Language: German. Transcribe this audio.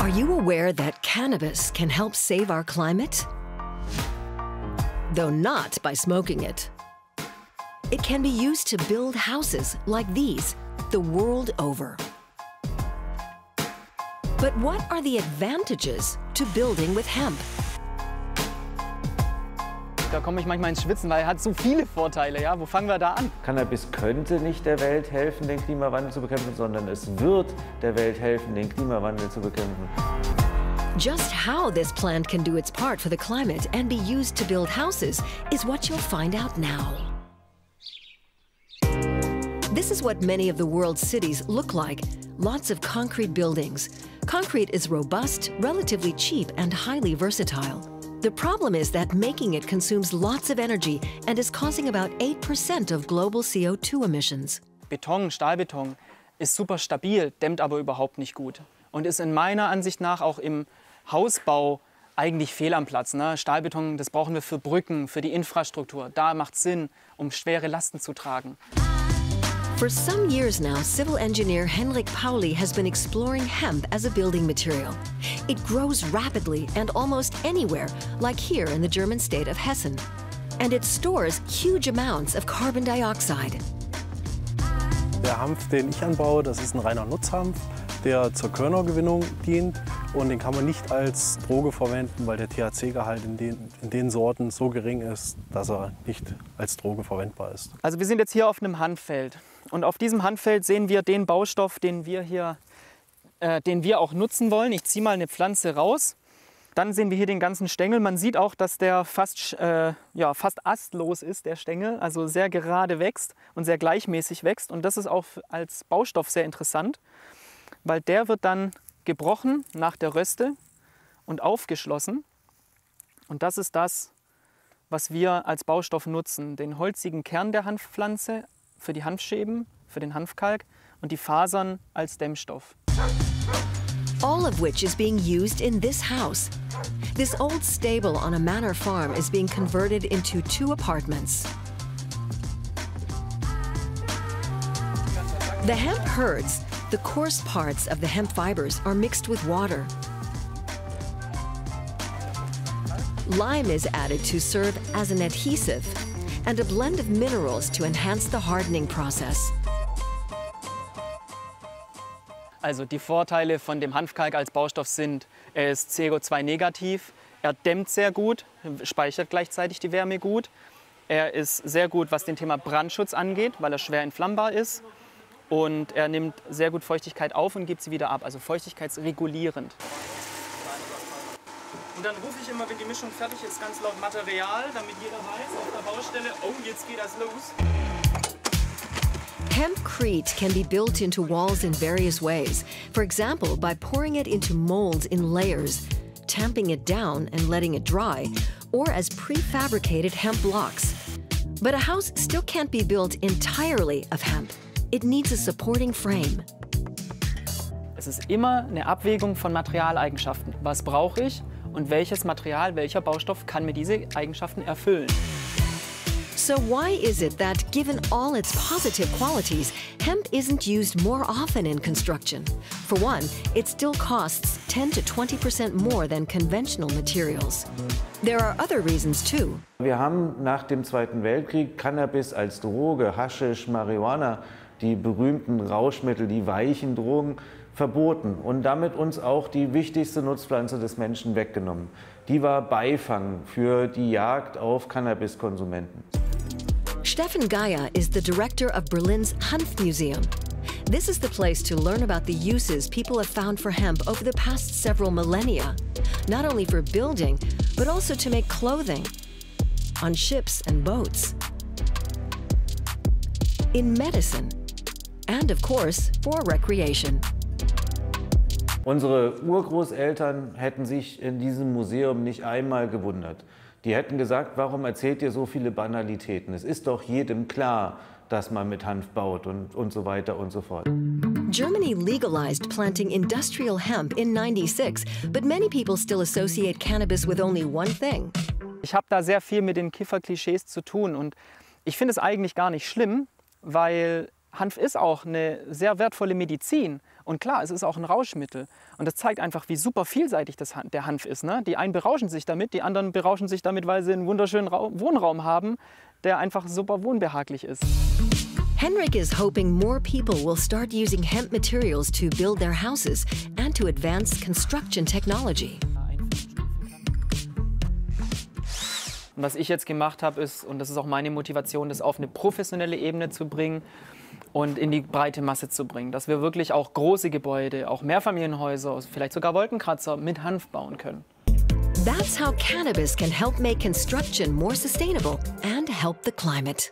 Are you aware that cannabis can help save our climate? Though not by smoking it. It can be used to build houses like these the world over. But what are the advantages to building with hemp? Da komme ich manchmal ins Schwitzen, weil er hat so viele Vorteile. Ja? Wo fangen wir da an? Cannabis könnte nicht der Welt helfen, den Klimawandel zu bekämpfen, sondern es wird der Welt helfen, den Klimawandel zu bekämpfen. Just how this plant can do its part for the climate and be used to build houses is what you'll find out now. This is what many of the world's cities look like lots of concrete buildings. Concrete is robust, relatively cheap, and highly versatile. The problem is that making it consumes lots of energy and is causing about 8% of global CO2 emissions. Beton, Stahlbeton ist super stabil, dämmt aber überhaupt nicht gut und ist in meiner Ansicht nach auch im Hausbau eigentlich fehl am Platz. Ne? Stahlbeton, das brauchen wir für Brücken, für die Infrastruktur. Da macht es Sinn, um schwere Lasten zu tragen. For some years now, civil engineer Henrik Pauli has been exploring hemp as a building material. It grows rapidly and almost anywhere, like here in the German state of Hessen. And it stores huge amounts of carbon dioxide. Der Hanf, den ich anbaue, das ist ein reiner Nutzhanf, der zur Körnergewinnung dient. Und den kann man nicht als Droge verwenden, weil der THC-Gehalt in den, in den Sorten so gering ist, dass er nicht als Droge verwendbar ist. Also wir sind jetzt hier auf einem Hanffeld. Und auf diesem Handfeld sehen wir den Baustoff, den wir hier, äh, den wir auch nutzen wollen. Ich ziehe mal eine Pflanze raus. Dann sehen wir hier den ganzen Stängel. Man sieht auch, dass der fast, äh, ja, fast astlos ist, der Stängel. Also sehr gerade wächst und sehr gleichmäßig wächst. Und das ist auch als Baustoff sehr interessant, weil der wird dann gebrochen nach der Röste und aufgeschlossen. Und das ist das, was wir als Baustoff nutzen. Den holzigen Kern der Hanfpflanze für die Hanfschäben, für den Hanfkalk und die Fasern als Dämmstoff. All of which is being used in this house. This old stable on a manor farm is being converted into two apartments. The hemp herds, the coarse parts of the hemp fibers, are mixed with water. Lime is added to serve as an adhesive and a blend of minerals to enhance the hardening process. Also die Vorteile von dem Hanfkalk als Baustoff sind, er ist CO2-negativ, er dämmt sehr gut, speichert gleichzeitig die Wärme gut. Er ist sehr gut, was den Thema Brandschutz angeht, weil er schwer entflammbar ist. Und er nimmt sehr gut Feuchtigkeit auf und gibt sie wieder ab, also feuchtigkeitsregulierend. Und dann rufe ich immer, wenn die Mischung fertig ist, ganz laut Material, damit jeder weiß auf der Baustelle, oh, jetzt geht das los. Hempcrete can be built into walls in various ways. For example, by pouring it into molds in layers, tamping it down and letting it dry, or as prefabricated hemp blocks. But a house still can't be built entirely of hemp. It needs a supporting frame. Es ist immer eine Abwägung von Materialeigenschaften. Was brauche ich und welches Material, welcher Baustoff kann mir diese Eigenschaften erfüllen. So why is it that, given all its positive qualities, hemp isn't used more often in construction? For one, it still costs 10 to 20 percent more than conventional materials. There are other reasons too. Wir haben nach dem Zweiten Weltkrieg Cannabis als Droge, Haschisch, Marihuana, die berühmten Rauschmittel, die weichen Drogen, verboten und damit uns auch die wichtigste Nutzpflanze des Menschen weggenommen. Die war Beifang für die Jagd auf Cannabiskonsumenten. Steffen Geier is the director of Berlin's Hanf Museum. This is the place to learn about the uses people have found for hemp over the past several millennia, not only for building, but also to make clothing, on ships and boats, in medicine, and of course, for recreation. Unsere Urgroßeltern hätten sich in diesem Museum nicht einmal gewundert. Die hätten gesagt, warum erzählt ihr so viele Banalitäten? Es ist doch jedem klar, dass man mit Hanf baut und, und so weiter und so fort. Germany legalized planting industrial hemp in 96, but many people still associate cannabis with only one thing. Ich habe da sehr viel mit den Kifferklischees zu tun und ich finde es eigentlich gar nicht schlimm, weil Hanf ist auch eine sehr wertvolle Medizin Und klar, es ist auch ein Rauschmittel. Und das zeigt einfach, wie super vielseitig das, der Hanf ist. Ne? Die einen berauschen sich damit, die anderen berauschen sich damit, weil sie einen wunderschönen Ra Wohnraum haben, der einfach super wohnbehaglich ist. Henrik is hoping more people will start using hemp materials to build their houses and to advance construction technology. Und was ich jetzt gemacht habe, ist, und das ist auch meine Motivation, das auf eine professionelle Ebene zu bringen und in die breite Masse zu bringen. Dass wir wirklich auch große Gebäude, auch Mehrfamilienhäuser, vielleicht sogar Wolkenkratzer mit Hanf bauen können. That's how cannabis can help make construction more sustainable and help the climate.